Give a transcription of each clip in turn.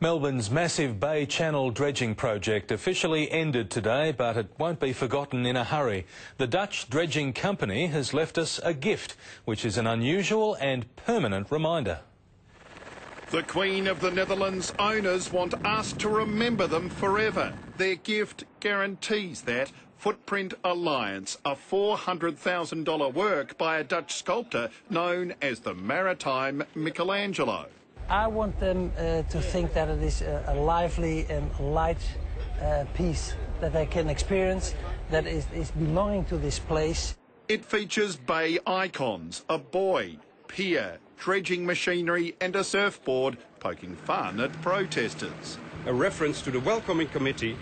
Melbourne's massive Bay Channel dredging project officially ended today, but it won't be forgotten in a hurry. The Dutch dredging company has left us a gift, which is an unusual and permanent reminder. The Queen of the Netherlands owners want us to remember them forever. Their gift guarantees that. Footprint Alliance, a $400,000 work by a Dutch sculptor known as the Maritime Michelangelo. I want them uh, to think that it is a, a lively and light uh, piece that they can experience that is, is belonging to this place. It features bay icons, a buoy, pier, dredging machinery and a surfboard poking fun at protesters. A reference to the welcoming committee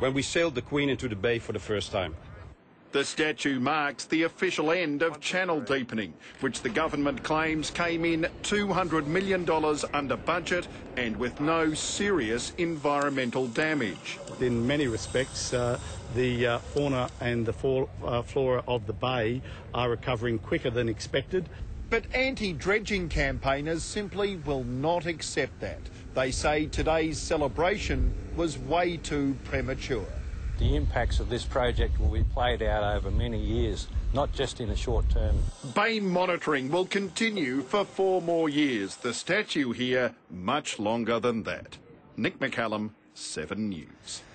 when we sailed the Queen into the bay for the first time. The statue marks the official end of channel deepening, which the government claims came in $200 million under budget and with no serious environmental damage. In many respects, uh, the uh, fauna and the uh, flora of the bay are recovering quicker than expected. But anti-dredging campaigners simply will not accept that. They say today's celebration was way too premature. The impacts of this project will be played out over many years, not just in the short term. Bay monitoring will continue for four more years. The statue here, much longer than that. Nick McCallum, 7 News.